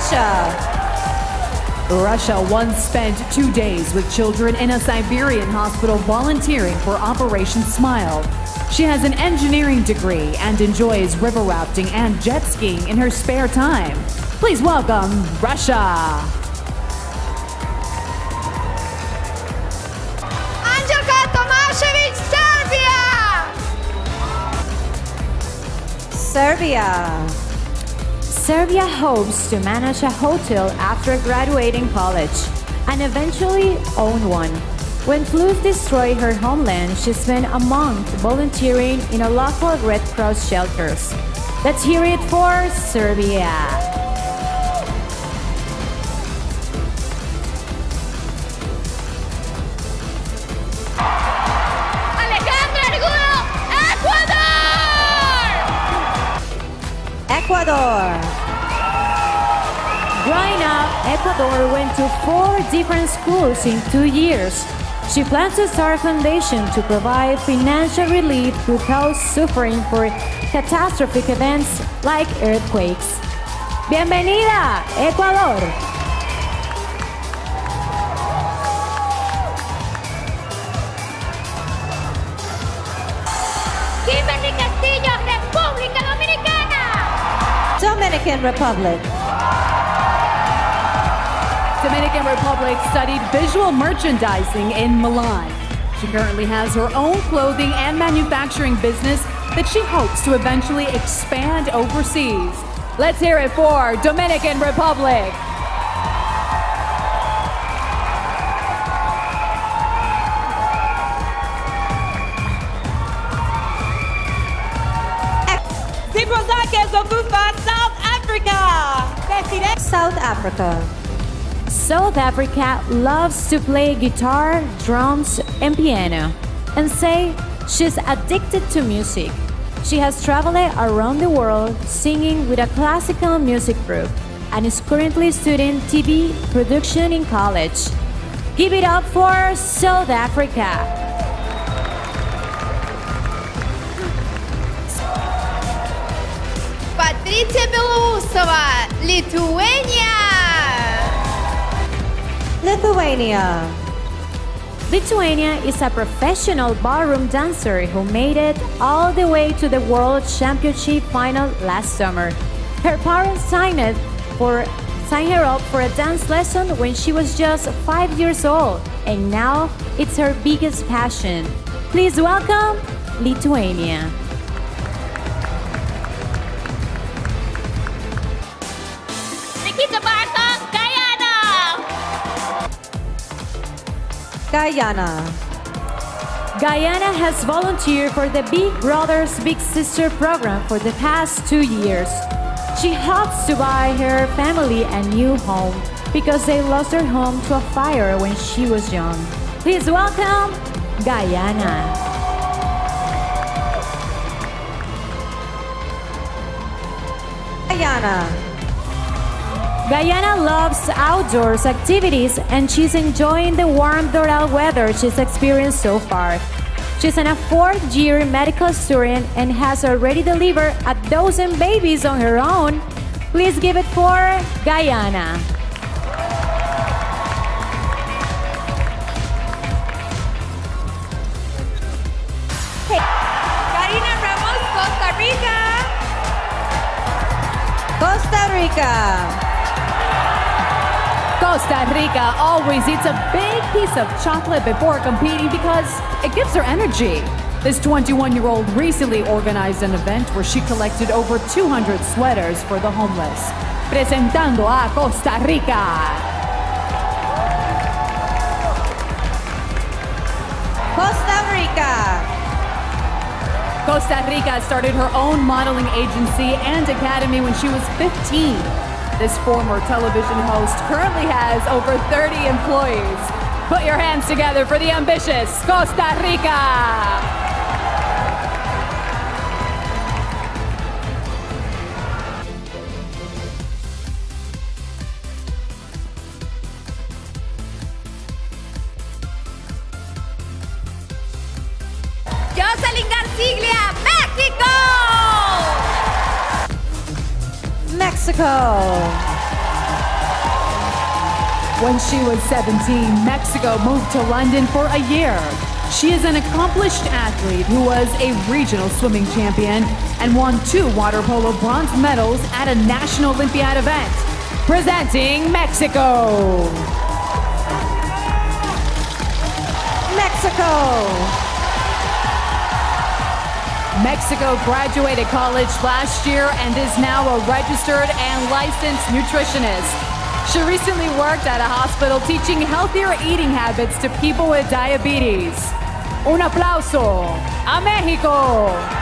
Russia. Russia once spent two days with children in a Siberian hospital volunteering for Operation Smile. She has an engineering degree and enjoys river rafting and jet skiing in her spare time. Please welcome Russia. Serbia! Serbia. Hopes to manage a hotel after graduating college and eventually own one. When floods destroyed her homeland, she spent a month volunteering in a local Red Cross shelters. Let's hear it for Serbia. Ecuador! Ecuador. Growing up, Ecuador went to four different schools in two years. She plans to start a foundation to provide financial relief to those suffering for catastrophic events like earthquakes. Bienvenida, Ecuador. Kimberly Castillo, República Dominicana! Dominican Republic. Dominican Republic studied visual merchandising in Milan. She currently has her own clothing and manufacturing business that she hopes to eventually expand overseas. Let's hear it for Dominican Republic. South Africa. South Africa. South Africa loves to play guitar, drums, and piano, and say she's addicted to music. She has traveled around the world singing with a classical music group and is currently studying TV production in college. Give it up for South Africa. Patricia Belousova, Lithuania! Lithuania. Lithuania is a professional ballroom dancer who made it all the way to the World Championship final last summer. Her parents signed for signed her up for a dance lesson when she was just 5 years old, and now it's her biggest passion. Please welcome Lithuania. Guyana. Guyana has volunteered for the Big Brothers Big Sister program for the past two years. She hopes to buy her family a new home because they lost their home to a fire when she was young. Please welcome Guyana. Guyana. Guyana loves outdoors activities and she's enjoying the warm Doral weather she's experienced so far. She's in a fourth year medical student and has already delivered a dozen babies on her own. Please give it for Guyana. Karina Ramos, Costa Rica. Costa Rica. Costa Rica always eats a big piece of chocolate before competing because it gives her energy. This 21 year old recently organized an event where she collected over 200 sweaters for the homeless. Presentando a Costa Rica. Costa Rica. Costa Rica started her own modeling agency and academy when she was 15. This former television host currently has over 30 employees. Put your hands together for the ambitious Costa Rica. Jocelyn Mexico. When she was 17, Mexico moved to London for a year. She is an accomplished athlete who was a regional swimming champion and won two water polo bronze medals at a national Olympiad event. Presenting Mexico. Mexico. Mexico graduated college last year and is now a registered and licensed nutritionist. She recently worked at a hospital teaching healthier eating habits to people with diabetes. Un aplauso a Mexico.